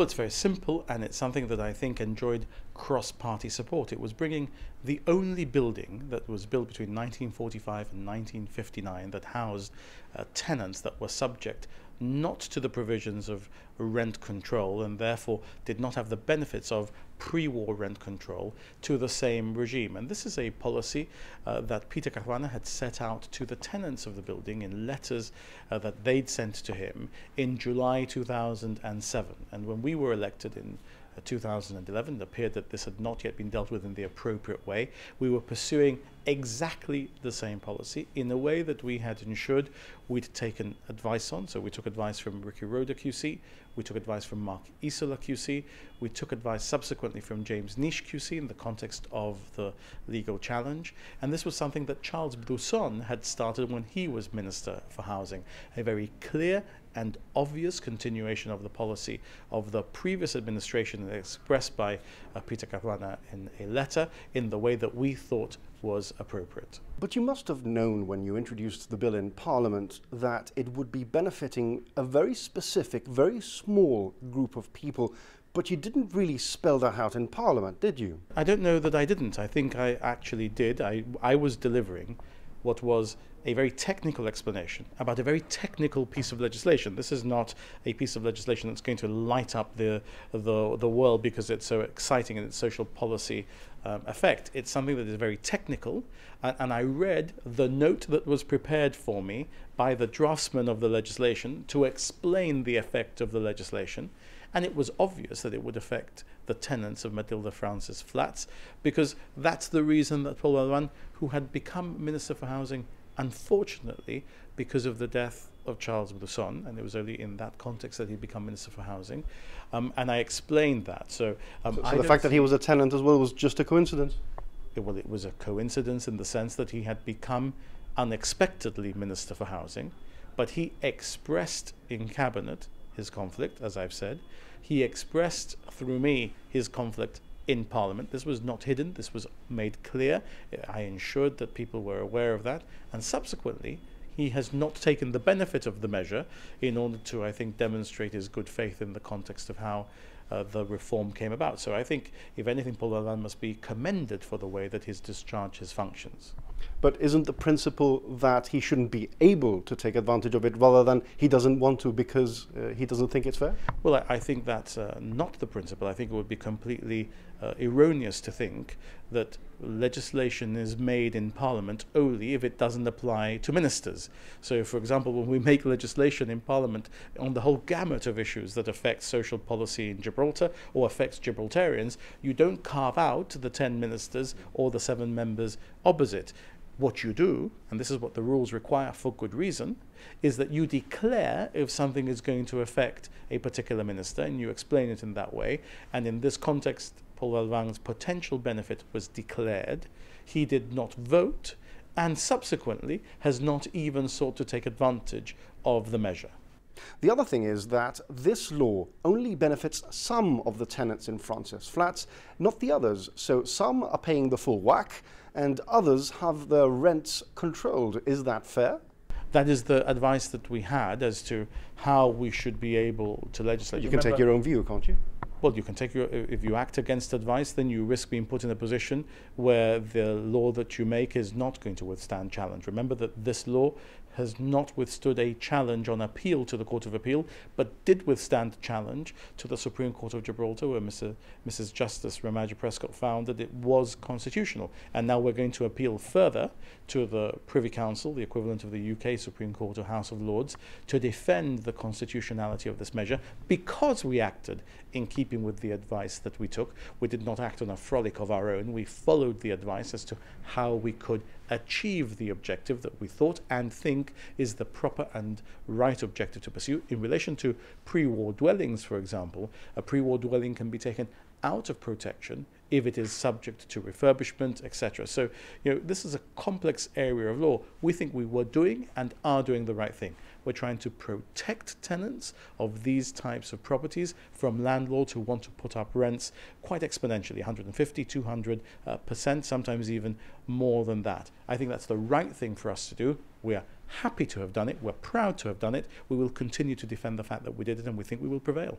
Well, it's very simple, and it's something that I think enjoyed cross party support. It was bringing the only building that was built between 1945 and 1959 that housed uh, tenants that were subject not to the provisions of rent control and therefore did not have the benefits of pre war rent control to the same regime. And this is a policy uh, that Peter Caruana had set out to the tenants of the building in letters uh, that they'd sent to him in July 2007. And when we were elected in 2011, it appeared that this had not yet been dealt with in the appropriate way. We were pursuing exactly the same policy in a way that we had ensured we'd taken advice on. So we took advice from Ricky Rhoda QC, we took advice from Mark Isola QC, we took advice subsequently from James Neish QC in the context of the legal challenge. And this was something that Charles Bruzon had started when he was Minister for Housing, a very clear and obvious continuation of the policy of the previous administration expressed by uh, Peter Caruana in a letter in the way that we thought was appropriate. But you must have known when you introduced the bill in Parliament that it would be benefiting a very specific, very small group of people. But you didn't really spell that out in Parliament, did you? I don't know that I didn't. I think I actually did. I, I was delivering what was a very technical explanation about a very technical piece of legislation. This is not a piece of legislation that's going to light up the the, the world because it's so exciting in its social policy um, effect. It's something that is very technical, and, and I read the note that was prepared for me by the draftsman of the legislation to explain the effect of the legislation. And it was obvious that it would affect the tenants of Matilda Francis flats because that's the reason that Paul Balban, who had become Minister for Housing, unfortunately, because of the death of Charles Bruzon, and it was only in that context that he'd become Minister for Housing, um, and I explained that. So, um, so, so the fact that he was a tenant as well was just a coincidence? It, well, it was a coincidence in the sense that he had become unexpectedly Minister for Housing, but he expressed in Cabinet his conflict, as I've said. He expressed through me his conflict in Parliament. This was not hidden, this was made clear. I ensured that people were aware of that, and subsequently, he has not taken the benefit of the measure in order to, I think, demonstrate his good faith in the context of how uh, the reform came about. So I think, if anything, Paul Balban must be commended for the way that he's discharged his functions. But isn't the principle that he shouldn't be able to take advantage of it rather than he doesn't want to because uh, he doesn't think it's fair? Well, I, I think that's uh, not the principle. I think it would be completely uh, erroneous to think that legislation is made in Parliament only if it doesn't apply to ministers. So, for example, when we make legislation in Parliament on the whole gamut of issues that affect social policy in Gibraltar or affects Gibraltarians, you don't carve out the 10 ministers or the seven members opposite. What you do, and this is what the rules require for good reason, is that you declare if something is going to affect a particular minister and you explain it in that way. And in this context, Paul Balban's potential benefit was declared. He did not vote and subsequently has not even sought to take advantage of the measure. The other thing is that this law only benefits some of the tenants in Francis flats, not the others. So some are paying the full whack and others have their rents controlled. Is that fair? That is the advice that we had as to how we should be able to legislate. You, you can take your own view, can't you? Well, you can take your, if you act against advice, then you risk being put in a position where the law that you make is not going to withstand challenge. Remember that this law has not withstood a challenge on appeal to the Court of Appeal, but did withstand challenge to the Supreme Court of Gibraltar, where Mr. Mrs. Justice Ramagge Prescott found that it was constitutional. And now we're going to appeal further to the Privy Council, the equivalent of the UK Supreme Court or House of Lords, to defend the constitutionality of this measure because we acted in keeping with the advice that we took. We did not act on a frolic of our own. We followed the advice as to how we could achieve the objective that we thought and think is the proper and right objective to pursue. In relation to pre-war dwellings, for example, a pre-war dwelling can be taken out of protection if it is subject to refurbishment, etc. So, you know, this is a complex area of law. We think we were doing and are doing the right thing. We're trying to protect tenants of these types of properties from landlords who want to put up rents quite exponentially 150, 200 uh, percent, sometimes even more than that. I think that's the right thing for us to do. We are happy to have done it. We're proud to have done it. We will continue to defend the fact that we did it and we think we will prevail.